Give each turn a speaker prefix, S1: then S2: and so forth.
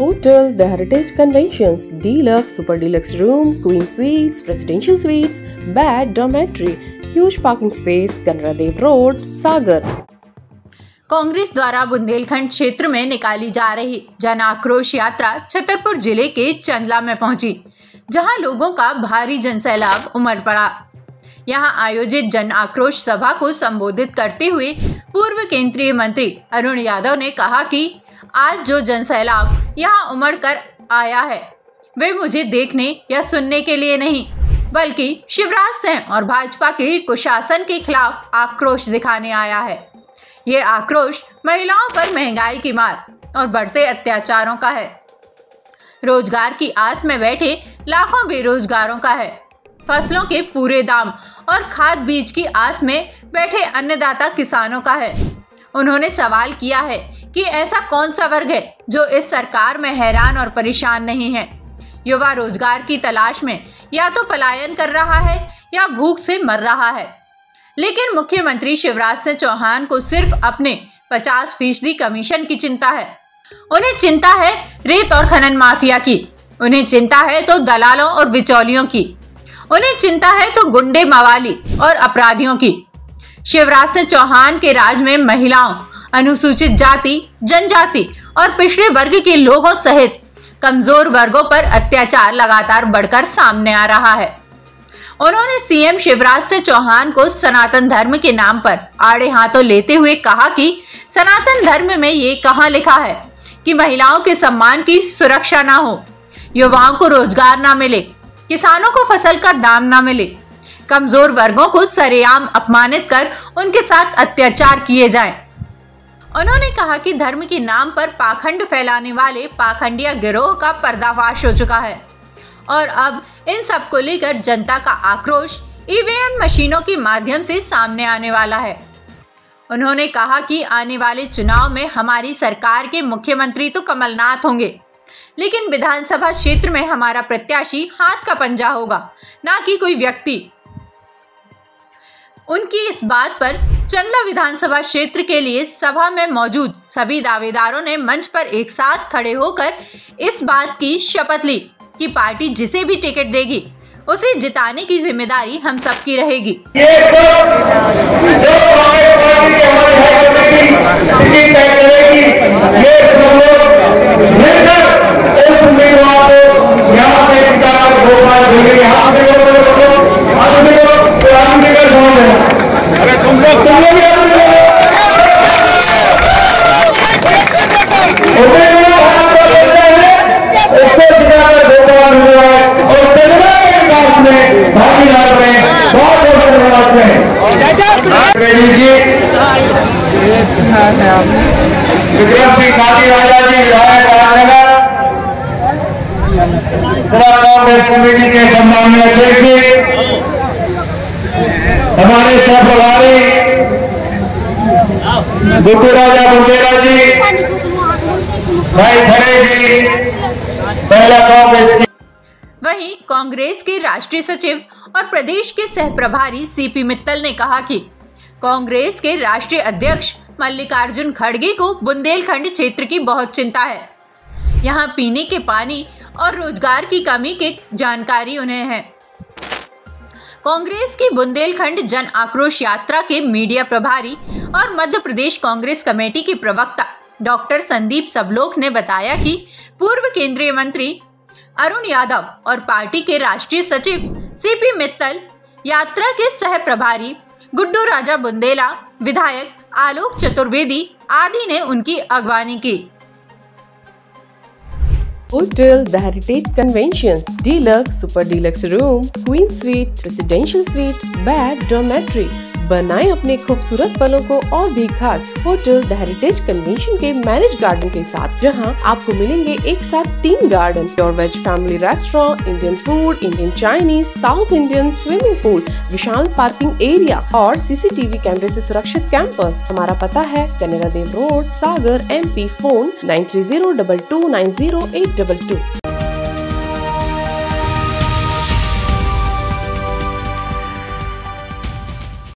S1: Hotel, the heritage convention deluxe, super deluxe room, queen suites, presidential suites, bed dormitory, huge parking space Kaneradev road, Sagar.
S2: Congress द्वारा बुंदेलखंड क्षेत्र में निकाली जा रही जन आक्रोश यात्रा छतरपुर ज़िले के चंदला में पहुँची, जहाँ लोगों का भारी जन सैलाब उमड़ पड़ा। यहाँ आयोजित जन आक्रोश सभा को संबोधित करते हुए पूर्व केंद्रीय मंत्री अरुण यादव ने कहा कि आज जो जनसैलाब यहाँ उमड़ कर आया है, वे मुझे देखने या सुनने के लिए नहीं, बल्कि शिवराज सिंह और भाजपा के कुशासन के खिलाफ आक्रोश दिखाने आया है। ये आक्रोश महिलाओं पर महँगाई की मार और बढ़ते अत्याचारों का है। रोज़गार की आस में बैठे लाखों बेरोजगारों का है। फ़सलों के पूरे दाम और खाद बीज की आस में बैठे अन्नदाता किसानों का है। उन्होंने सवाल किया है कि ऐसा कौन सा वर्ग है जो इस सरकार में हैरान और परेशान नहीं है? युवा रोज़गार की तलाश में या तो पलायन कर रहा है या भूख से मर रहा है। लेकिन मुख्यमंत्री शिवराज सिंह चौहान को सिर्फ़ अपने 50 फ़ीसदी कमीशन की चिंता है। उन्हें चिंता है रेत और खनन माफिया की। उन्हें चिंता है तो दलालों और बिचौलियों की। उन्हें चिंता है तो गुंडे मवाली और अपराधियों की। शिवराज सिंह चौहान के राज में महिलाओं, अनुसूचित जाति, जनजाति और पिछड़े वर्ग के लोगों सहित कमज़ोर वर्गों पर अत्याचार लगातार बढ़कर सामने आ रहा है। उन्होंने सीएम शिवराज सिंह चौहान को सनातन धर्म के नाम पर आड़े हाथों लेते हुए कहा कि सनातन धर्म में ये कहा लिखा है कि महिलाओं के सम्मान की सुरक्षा ना हो, युवाओं को रोज़गार ना मिले, किसानों को फ़सल का दाम ना मिले कमज़ोर वर्गों को सरेआम अपमानित कर उनके साथ अत्याचार किए जाएँ। उन्होंने कहा कि धर्म के नाम पर पाखंड फैलाने वाले पाखंडिया गिरोह का पर्दाफाश हो चुका है। और अब इन सबको लेकर जनता का आक्रोश ईवीएम मशीनों के माध्यम से सामने आने वाला है। उन्होंने कहा कि आने वाले चुनाव में हमारी सरकार के मुख्यमंत्री तो कमलनाथ होंगे, लेकिन विधानसभा क्षेत्र में हमारा प्रत्याशी हाथ का पंजा होगा, ना कि कोई व्यक्ति। उनकी इस बात पर चंदला विधानसभा क्षेत्र के लिए सभा में मौजूद सभी दावेदारों ने मंच पर एक साथ खड़े होकर इस बात की शपथ ली कि पार्टी जिसे भी टिकट देगी, उसे जिताने की ज़िम्मेदारी हम सबकी रहेगी।
S3: अरे कांग्रेस कमेटी के सम्मानीय अध्यक्ष जी हमारे सह प्रभारी गुट्टू राजा जी, भाई खरे जी, पहला कांग्रेस
S2: वहीं कांग्रेस के राष्ट्रीय सचिव और प्रदेश के सह प्रभारी सीपी मित्तल ने कहा कि कांग्रेस के राष्ट्रीय अध्यक्ष मल्लिकार्जुन खड़गे को बुंदेलखंड क्षेत्र की बहुत चिंता है। यहाँ पीने के पानी और रोज़गार की कमी की जानकारी उन्हें है। कांग्रेस की बुंदेलखंड जन आक्रोश यात्रा के मीडिया प्रभारी और मध्य प्रदेश कांग्रेस कमेटी के प्रवक्ता डॉक्टर संदीप सबलोक ने बताया कि पूर्व केंद्रीय मंत्री अरुण यादव और पार्टी के राष्ट्रीय सचिव सीपी मित्तल यात्रा के सह प्रभारी गुड्डू राजा बुंदेला विधायक आलोक चतुर्वेदी आदि ने उनकी अगवानी की।
S1: Hotel The Heritage Conventions, Deluxe, Super Deluxe Room, Queen Suite, Presidential Suite, Bed, Dormitory. बनाएँ अपने खूबसूरत पलों को और भी खास होटल द हेरिटेज कन्वेंशन के मैरिज गार्डन के साथ जहाँ आपको मिलेंगे एक साथ तीन garden pure veg family restaurant Indian food Indian Chinese south Indian swimming pool विशाल पार्किंग एरिया और सीसीटीवी कैमरे से सुरक्षित कैंपस हमारा पता है Kanera Dev road Sagar M P phone nine three zero double two nine zero eight double two